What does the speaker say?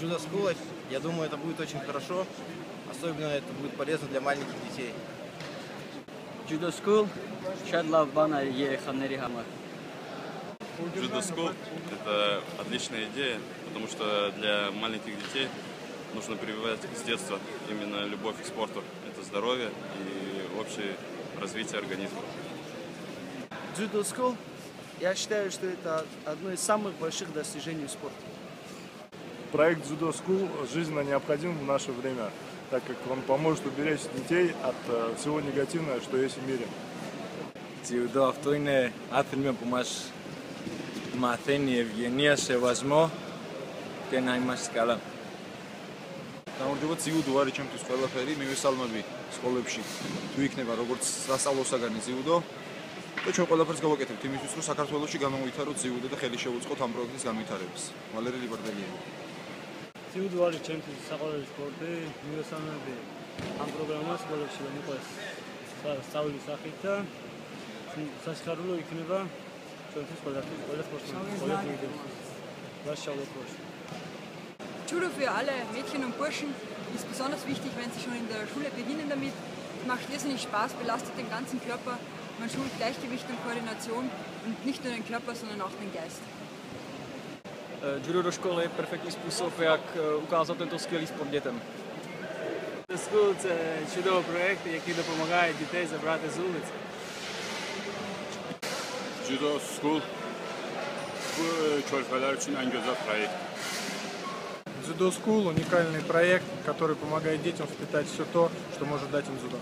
Judo School, я думаю, это будет очень хорошо. Особенно это будет полезно для маленьких детей. Judo School, Bana Yekhaneri Hamar. Judo School – это отличная идея, потому что для маленьких детей нужно прививать с детства именно любовь к спорту. Это здоровье и общее развитие организма. Judo School, я считаю, что это одно из самых больших достижений в спорте. Проект Judo School жизненно необходим в наше время, так как он поможет уберечь детей от э, всего негативного, что есть в мире. Τζιουδό αυτό είναι άθλημα που μας μαθαίνει ευγενία, σεβασμό και να είμαστε καλά. გამარჯობა ძიუდო არის ჩემთვის ყველაფერი მივესალმები სკოლებში თუ იქნება როგორც სასწავლოსაგანი ძიუდო და ჩვენ ყველაფერს გავაკეთებთ იმისთვის რომ საქართველოსში გამოვითაროთ ძიუდო და ხელი შეუწყოთ ამ პროექტის განვითარებას ვალერი ლიბერდელიანი ძიუდო არის ჩემთვის საყვარელი სპორტი მივესალმები ამ პროგრამას სკოლებში რომ იყოს სწავლის სახით და სასიხარულო იქნება ჩვენთვის ყველასთვის ყველა სპორტსმენს ყველა ძიუდოისტის ვაშალო პროშ Judo für alle Mädchen und Burschen ist besonders wichtig, wenn sie schon in der Schule beginnen damit. Es macht irrsinnig Spaß, belastet den ganzen Körper. Man schult Gleichgewicht und Koordination und nicht nur den Körper, sondern auch den Geist. Eh, judo do školy, perfektní způsob, jak eh, ukázat tento skvělý sport dětem. The School – це чудовий проєкт, який допомагає дітей забрати з вулиці. Judo School bu проект. Judo School – уникальный проект, который помогает детям впитать все то, что может дать им дзюдо.